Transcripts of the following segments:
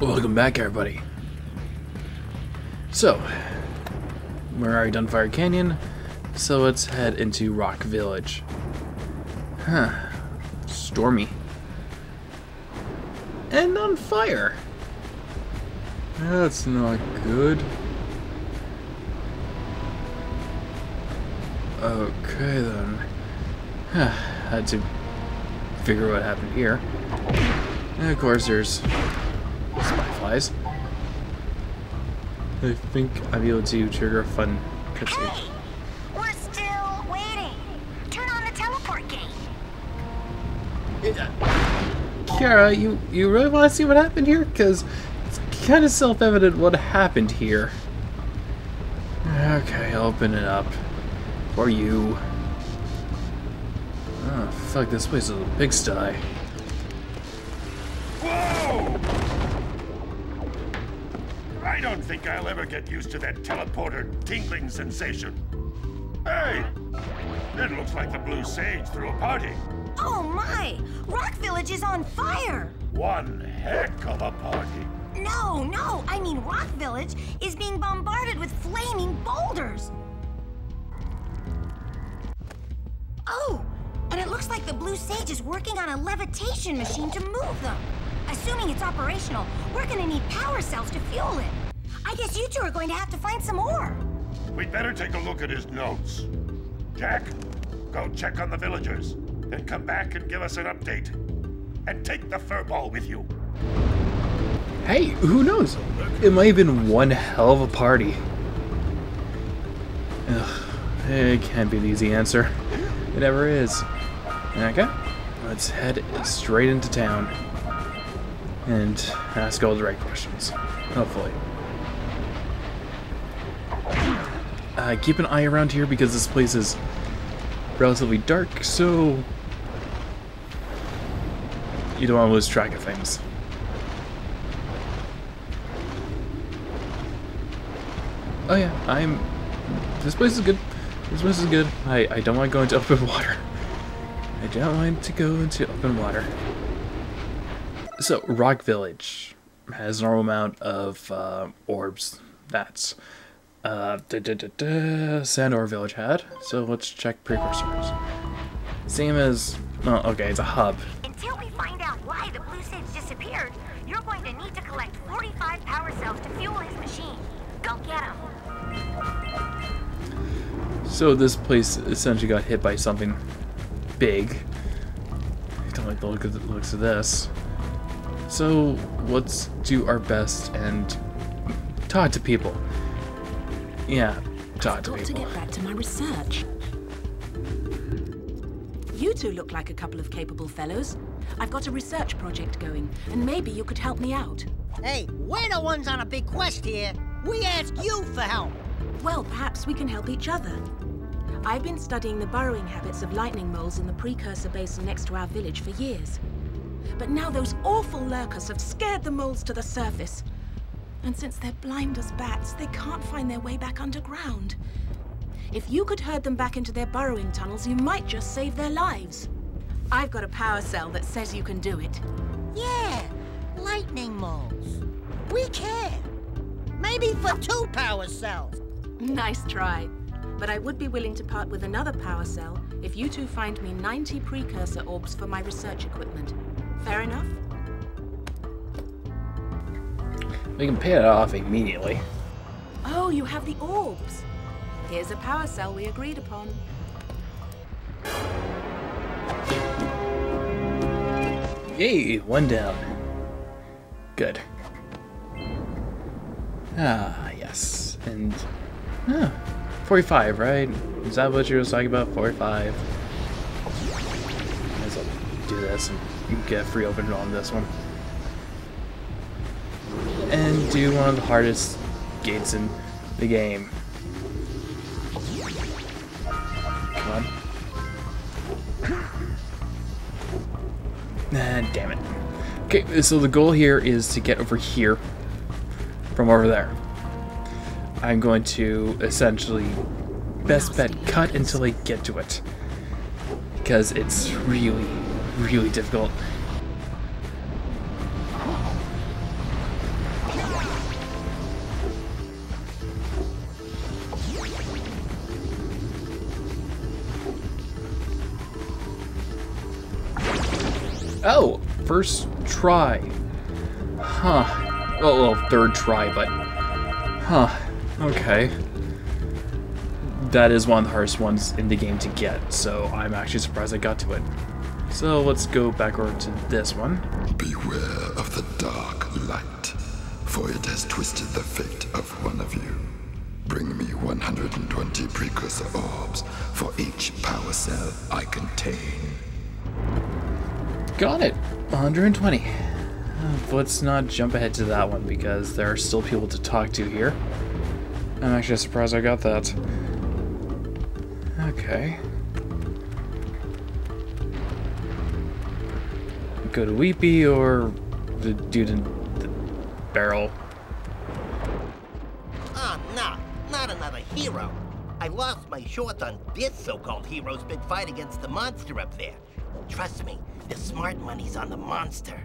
Welcome back, everybody. So, we're already done Fire Canyon, so let's head into Rock Village. Huh. Stormy. And on fire. That's not good. Okay then. Huh. Had to figure out what happened here. And of course there's spy flies. I think I'll be able to trigger a fun cutscene. Hey! We're still waiting. Turn on the teleport gate. Keira, you, you really want to see what happened here? Because it's kind of self-evident what happened here. Okay, open it up. For you. Oh, fuck, this place is a pigsty. Whoa! I don't think I'll ever get used to that teleporter tingling sensation. Hey! It looks like the Blue Sage threw a party. Oh my! Rock Village is on fire! One heck of a party. No, no, I mean Rock Village is being bombarded with flaming boulders. Oh, and it looks like the Blue Sage is working on a levitation machine to move them. Assuming it's operational, we're gonna need power cells to fuel it. I guess you two are going to have to find some more. We'd better take a look at his notes. Jak, go check on the villagers. Then come back and give us an update. And take the furball with you. Hey, who knows? It might have been one hell of a party. Ugh, it can't be the easy answer. It never is. Okay, let's head straight into town and ask all the right questions. Hopefully. Uh, keep an eye around here because this place is relatively dark, so you don't want to lose track of things. Oh yeah, I'm... This place is good. This place is good. I, I don't want to go into open water. I don't want to go into open water. So, Rock Village has a normal amount of uh, orbs. That's uh, da, da, da, Sandover Village had. So let's check precursors. Same as... Oh, okay, it's a hub. Until we find out why the Blue Sage disappeared, you're going to need to collect 45 power cells to fuel his machine. Go get them. So this place essentially got hit by something big. I don't like the look of the looks of this. So let's do our best and talk to people. Yeah, talk to Got to get back to my research. You two look like a couple of capable fellows. I've got a research project going, and maybe you could help me out. Hey, we're the ones on a big quest here. We ask you for help. Well, perhaps we can help each other. I've been studying the burrowing habits of lightning moles in the precursor basin next to our village for years. But now those awful lurkers have scared the moles to the surface. And since they're blind as bats, they can't find their way back underground. If you could herd them back into their burrowing tunnels, you might just save their lives. I've got a power cell that says you can do it. Yeah, lightning moles. We care. Maybe for two power cells. Nice try. But I would be willing to part with another power cell if you two find me 90 precursor orbs for my research equipment. Fair enough? We can pay it off immediately. Oh, you have the orbs. Here's a power cell we agreed upon. Yay, one down. Good. Ah, yes. And, ah, 45, right? Is that what you were talking about? 45. Might as well do this and get free open on this one. And do one of the hardest gates in the game. Come on. Nah, damn it. Okay, so the goal here is to get over here from over there. I'm going to essentially best bet cut until I get to it. Because it's really, really difficult. Oh! First try. Huh. Well, well, third try, but... Huh. Okay. That is one of the hardest ones in the game to get, so I'm actually surprised I got to it. So let's go back over to this one. Beware of the dark light, for it has twisted the fate of one of you. Bring me 120 precursor orbs for each power cell I contain. Got it. 120. Uh, Let's not jump ahead to that one because there are still people to talk to here. I'm actually surprised I got that. Okay. Go to Weepy or the dude in the barrel. Ah, oh, no, not another hero. I lost my shorts on this so-called hero's big fight against the monster up there. Trust me, the smart money's on the monster.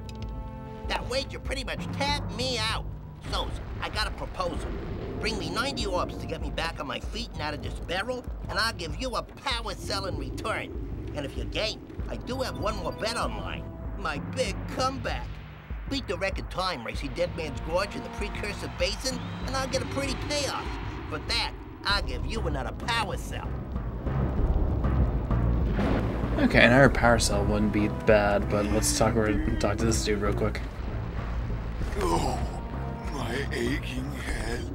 That wager pretty much tapped me out. So, I got a proposal. Bring me 90 orbs to get me back on my feet and out of this barrel, and I'll give you a power cell in return. And if you're game, I do have one more bet online. My big comeback. Beat the record time racing Dead Man's Gorge in the Precursor Basin, and I'll get a pretty payoff. For that, I'll give you another power cell. Okay, another power cell wouldn't be bad, but let's talk over, talk to this dude real quick. Oh, my aching head.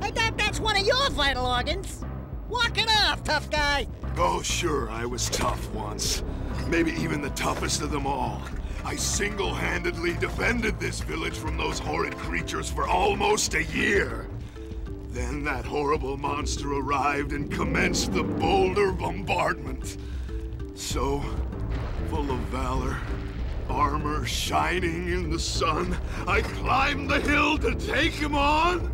I thought that's one of your vital organs. Walk it off, tough guy. Oh, sure, I was tough once. Maybe even the toughest of them all. I single-handedly defended this village from those horrid creatures for almost a year. Then that horrible monster arrived and commenced the boulder bombardment. So, full of valor, armor shining in the sun, I climbed the hill to take him on.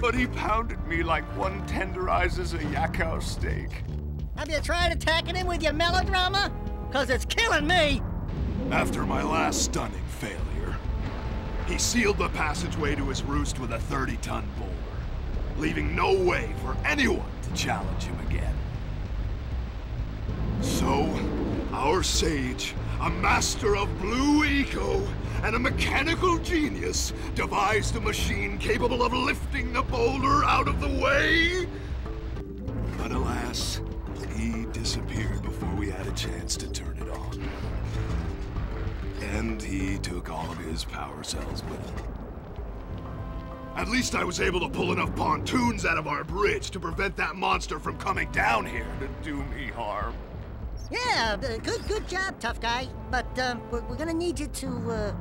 But he pounded me like one tenderizes a yakow steak. Have you tried attacking him with your melodrama? Cause it's killing me. After my last stunning failure, he sealed the passageway to his roost with a 30-ton boulder, leaving no way for anyone to challenge him again. So, our sage, a master of blue eco, and a mechanical genius, devised a machine capable of lifting the boulder out of the way. But alas, disappeared before we had a chance to turn it on. And he took all of his power cells with him. At least I was able to pull enough pontoons out of our bridge to prevent that monster from coming down here to do me harm. Yeah, uh, good good job, tough guy. But um, we're, we're gonna need you to uh,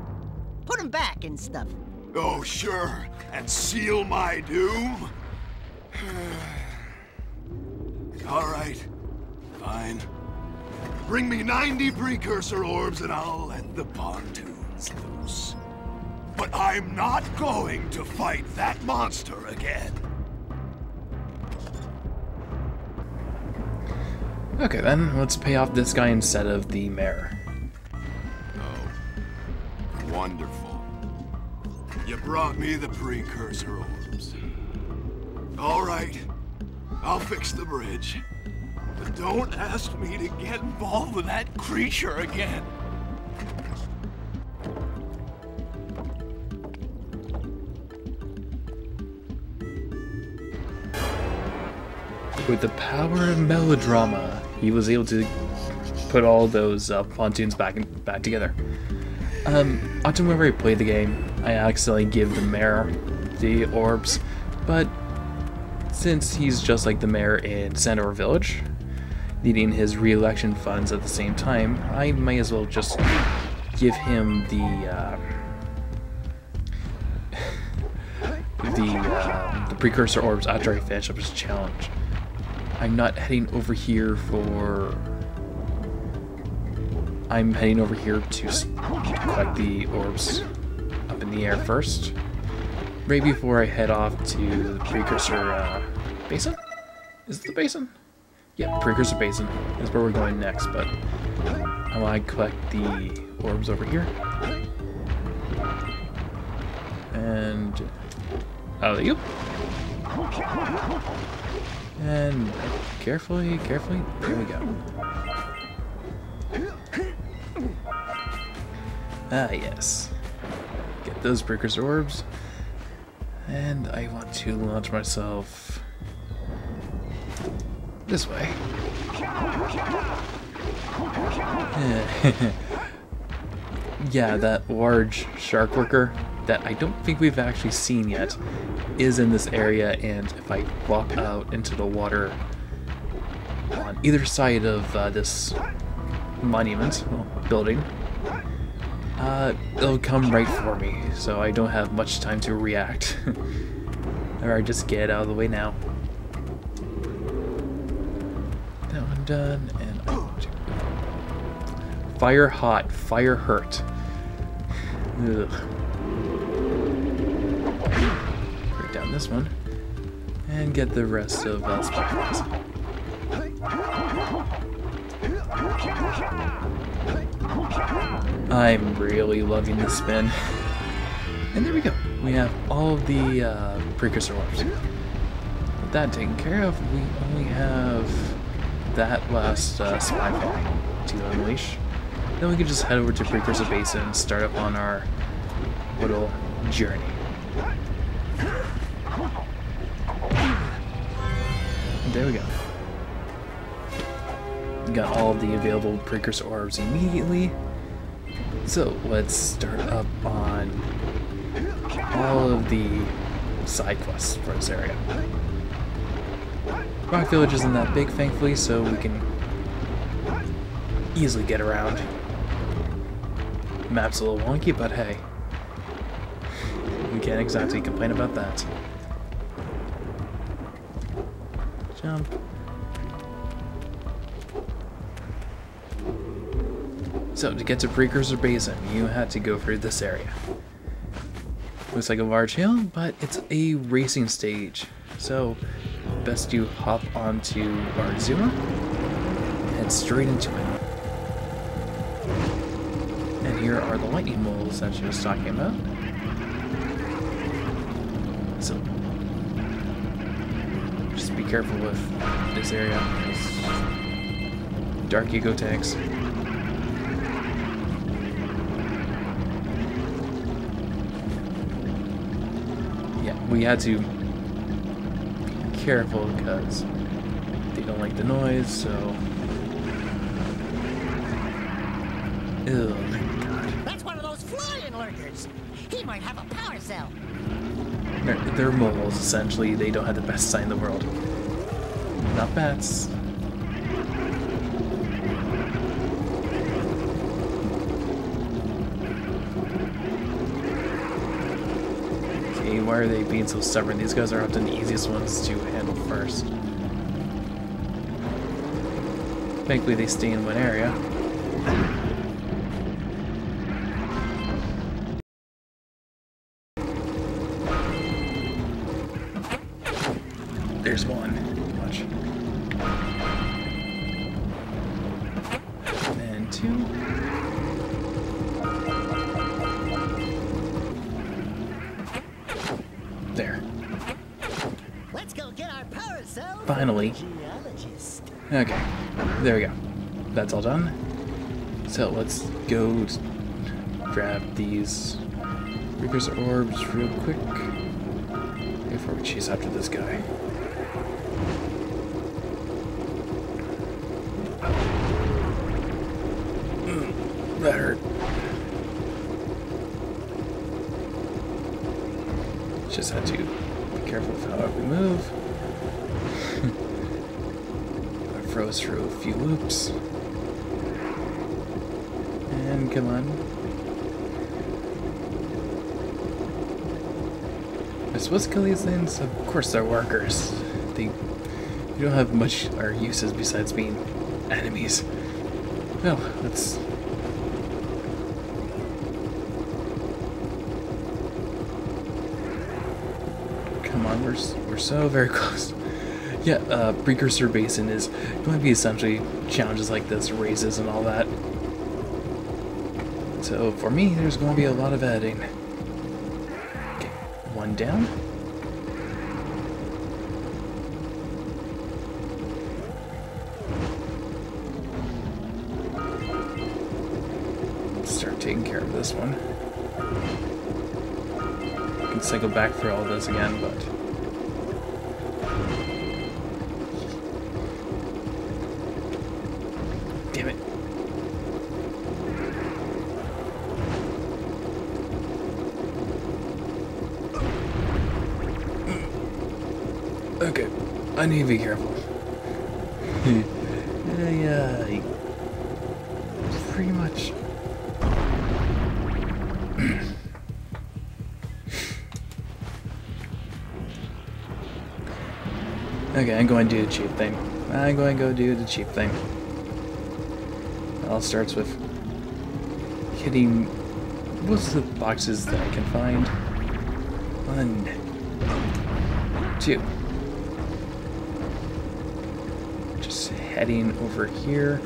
put him back and stuff. Oh, sure. And seal my doom? All right. Fine. Bring me 90 precursor orbs and I'll let the pontoons loose. But I'm not going to fight that monster again. Okay then, let's pay off this guy instead of the mayor. Oh. Wonderful. You brought me the precursor orbs. All right. I'll fix the bridge. Don't ask me to get involved with that creature again. With the power of melodrama, he was able to put all those uh, pontoons back in, back together. Um, often whenever I play the game, I accidentally give the mayor the orbs, but since he's just like the mayor in Sandover Village, needing his re-election funds at the same time, I might as well just give him the uh, the uh, the precursor orbs after I finish up his challenge. I'm not heading over here for. I'm heading over here to, to collect the orbs up in the air first. Right before I head off to the precursor uh, basin? Is it the basin? Yeah, precursor basin is where we're going next, but I want to collect the orbs over here. And out you. And carefully, carefully, there we go. Ah, yes. Get those precursor orbs. And I want to launch myself this way. yeah, that large shark worker that I don't think we've actually seen yet is in this area and if I walk out into the water on either side of uh, this monument, well, building, uh, it'll come right for me, so I don't have much time to react. Alright, just get out of the way now. That one done, and I. Fire hot, fire hurt. Ugh. Break down this one, and get the rest of uh. I'm really loving this spin. And there we go. We have all of the uh, precursor orbs. With that taken care of, we only have that last uh, spy fly to unleash. Then we can just head over to Precursor Basin and start up on our little journey. There we go. Got all the available precursor orbs immediately. So let's start up on all of the side quests for this area. Rock Village isn't that big, thankfully, so we can easily get around. Map's a little wonky, but hey. We can't exactly complain about that. Jump. So, to get to Precursor Basin, you had to go through this area. Looks like a large hill, but it's a racing stage. So, best you hop onto Bar and straight into it. And here are the lightning moles that she was talking about. So, just be careful with this area. Dark Eco tanks. Yeah, we had to careful because they don't like the noise, so. Ugh, God. That's one of those flying lurkers. He might have a power cell. They're, they're moles, essentially. They don't have the best sight in the world. Not bats. Why are they being so stubborn? These guys are often the easiest ones to handle first. Thankfully, they stay in one area. So let's go grab these precursor orbs real quick before we chase after this guy. Mm, That hurt. Just had to be careful with how we move. I froze through a few loops. And come on. I suppose kill? Of course they're workers. They, they don't have much or uses besides being enemies. Well, let's... Come on, we're, we're so very close. Yeah, uh, Precursor Basin is going to be essentially challenges like this, races and all that. So for me, there's going to be a lot of editing. Okay, one down. Start taking care of this one. I can cycle back through all this again, but... I need to be careful. yeah, uh, yeah, pretty much. okay, I'm going to do the cheap thing. I'm going to go do the cheap thing. It all starts with hitting of the boxes that I can find. One, two. Just heading over here.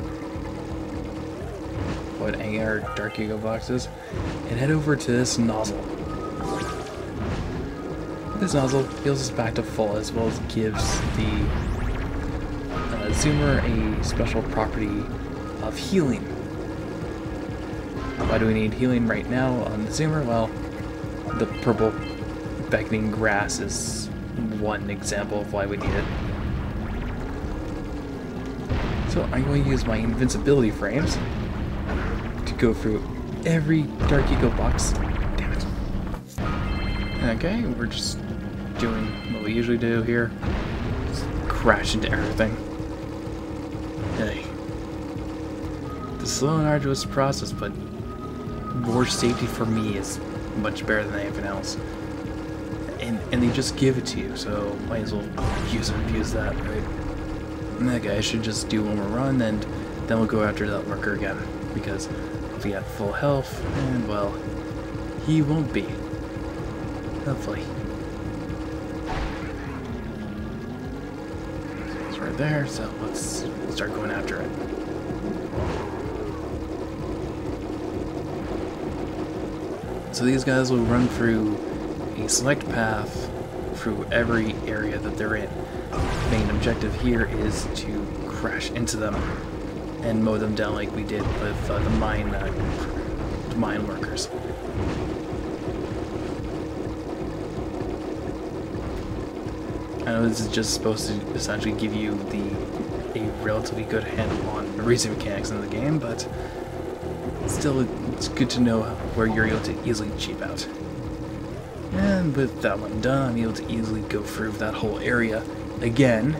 What AR Dark Eco boxes. And head over to this nozzle. This nozzle heals us back to full as well as gives the uh, zoomer a special property of healing. Why do we need healing right now on the zoomer? Well, the purple beckoning grass is one example of why we need it. So I'm going to use my invincibility frames to go through every Dark Eco box. Damn it. Okay, we're just doing what we usually do here. Just crash into everything. Hey. The slow and arduous process, but more safety for me is much better than anything else. And and they just give it to you, so might as well use and abuse that, right? That guy should just do one more run, and then we'll go after that worker again. Because if he had full health, and well, he won't be. Hopefully. It's right there, so let's start going after it. So these guys will run through a select path through every area that they're in. Main objective here is to crash into them and mow them down like we did with uh, the mine uh, the mine workers. I know this is just supposed to essentially give you the a relatively good handle on the racing mechanics in the game, but still it's good to know where you're able to easily cheap out. With that one done, I'm able to easily go through that whole area again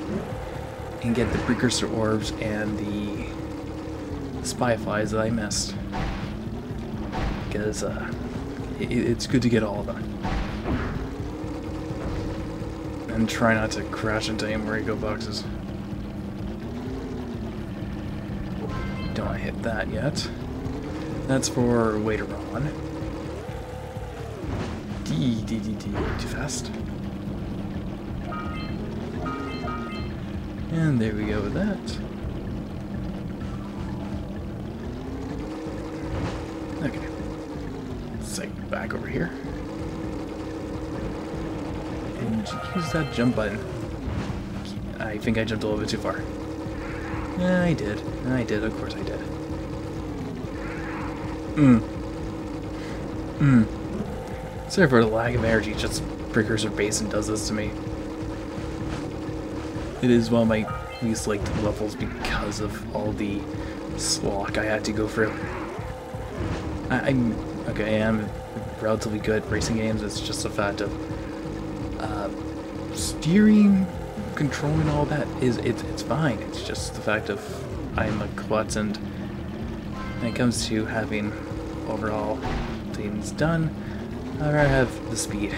and get the precursor orbs and the spy flies that I missed. Because uh, it, it's good to get all of them. And try not to crash into any more eco boxes. Don't hit that yet. That's for later on. D, D, D, D, too fast. And there we go with that. Okay. Let's back over here. And use that jump button. I think I jumped a little bit too far. I did. I did, of course I did. Mmm. Mm. Sorry for the lack of energy, just Precursor Basin does this to me. It is one of my least liked levels because of all the slog I had to go through. I, am okay, I am relatively good at racing games, it's just the fact of uh, steering, controlling all that is it's it's fine. It's just the fact of I'm a klutz and when it comes to having overall things done, Rather have the speed.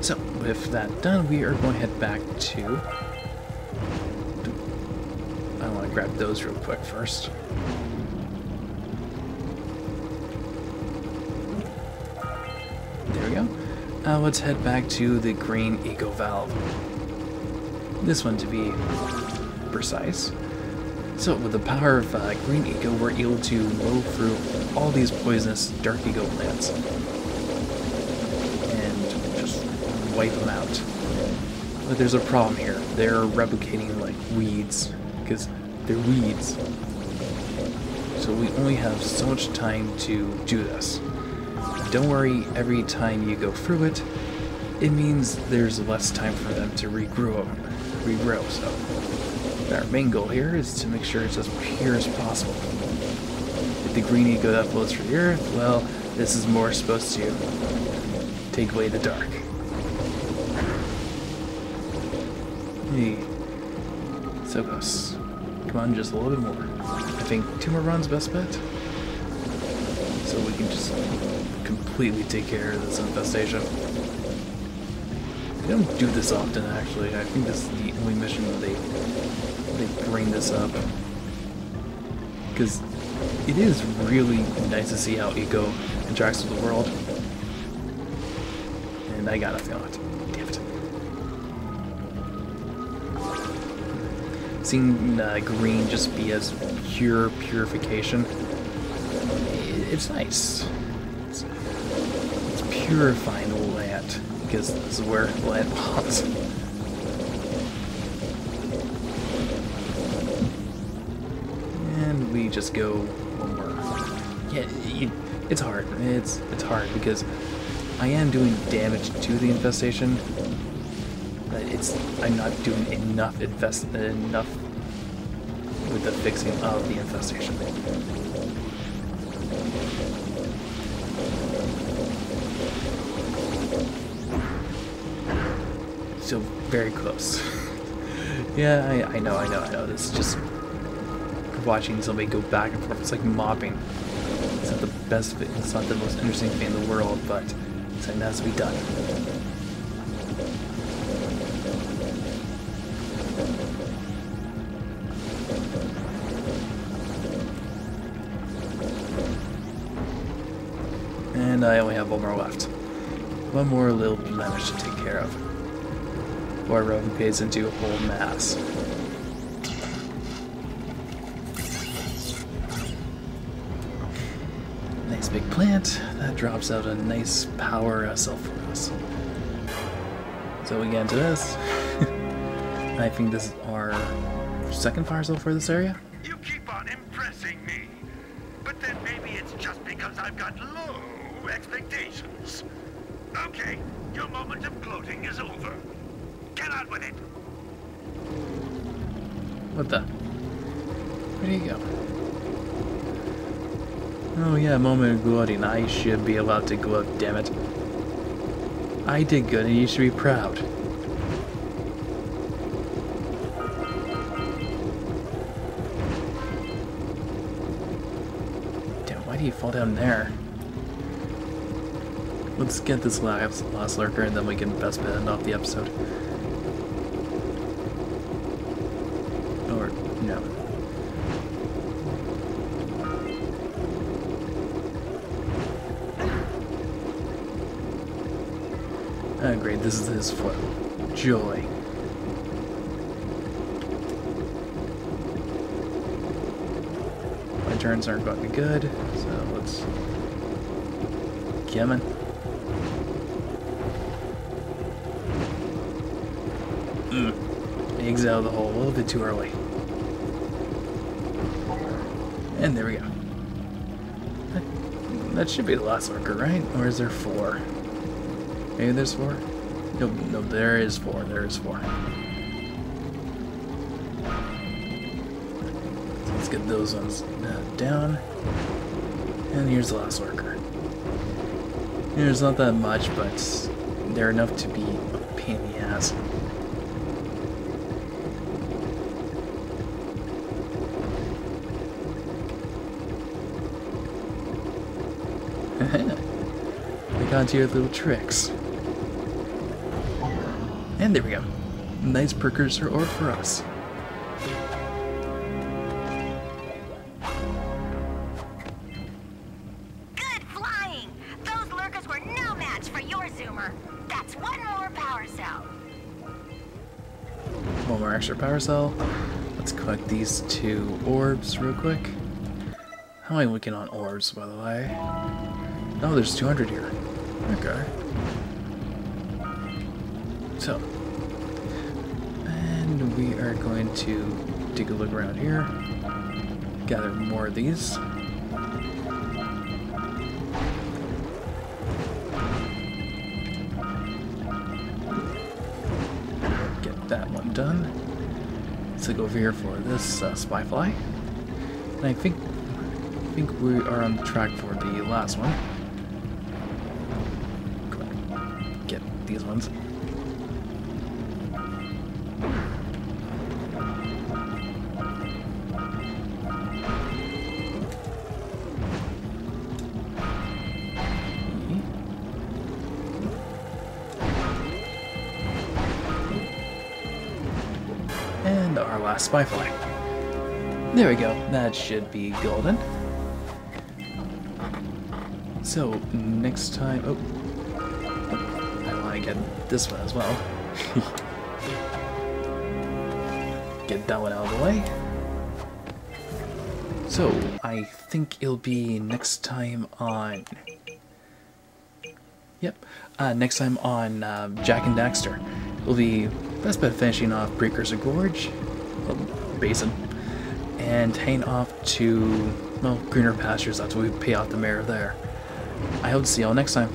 So, with that done, we are going to head back to... I want to grab those real quick first. There we go. Uh, let's head back to the green eco valve. This one to be precise. So with the power of uh, Green Eco, we're able to mow through all these poisonous Dark Eco plants and just wipe them out. But there's a problem here. They're replicating like weeds because they're weeds. So we only have so much time to do this. Don't worry, every time you go through it, it means there's less time for them to regrow. regrow. So our main goal here is to make sure it's as pure as possible. If the green eco that flows through the earth, well, this is more supposed to take away the dark. Hey. So close. Come on, just a little bit more. I think two more runs best bet. So we can just completely take care of this infestation. They don't do this often, actually. I think this is the only mission that they they bring this up. Because it is really nice to see how Eco interacts with the world. And I got nothing on it. Damn it. Seeing uh, green just be as pure purification, it's nice. It's, it's purifying the land because this is where land belongs. Just go one more. Yeah, you, it's hard. It's it's hard because I am doing damage to the infestation, but it's I'm not doing enough invest enough with the fixing of the infestation. So very close. yeah, I, I know, I know, I know. This is just watching somebody go back and forth. It's like mopping. It's not the best, it's not the most interesting thing in the world, but something that has to be done. And I only have one more left. One more little blemish to take care of. Before Rowan fades into a whole mass. Plant. That drops out a nice power cell for us. So we get into this. I think this is our second fire cell for this area. You keep on impressing me. But then maybe it's just because I've got low expectations. Okay, your moment of gloating is over. Get on with it. What the? Where do you go? Oh yeah, moment of glory. gloating. I should be allowed to gloat, damn it. I did good and you should be proud. Damn, why do you fall down there? Let's get this last, last lurker and then we can best end off the episode. Great, this is his flow. Joy. My turns aren't going to be good, so let's... Come on. Mm. Eggs out the hole a little bit too early. And there we go. That, should be the last lurker, right? Or is there four? Maybe there's four? No, no, there is four. There is four. So let's get those ones uh, down. And here's the last lurker. There's not that much, but they're enough to be a pain in the ass. they got your little tricks. And there we go. Nice precursor orb for us. Good flying! Those lurkers were no match for your zoomer. That's one more power cell. One more extra power cell. Let's collect these two orbs real quick. How am I looking on orbs, by the way? Oh, there's 200 here. Okay. we are going to take a look around here, gather more of these. Get that one done. Let's look over here for this uh, spyfly. And I think, I think we are on track for the last one. Get these ones. Our last spy fly. There we go. That should be golden. So, next time... Oh. I want to get this one as well. get that one out of the way. So, I think it'll be next time on... Yep. Uh, next time on uh, Jak and Daxter. It'll be best bet finishing off Precursor Gorge, Basin, and heading off to, well, greener pastures. That's what we pay off the mayor there. I hope to see y'all next time.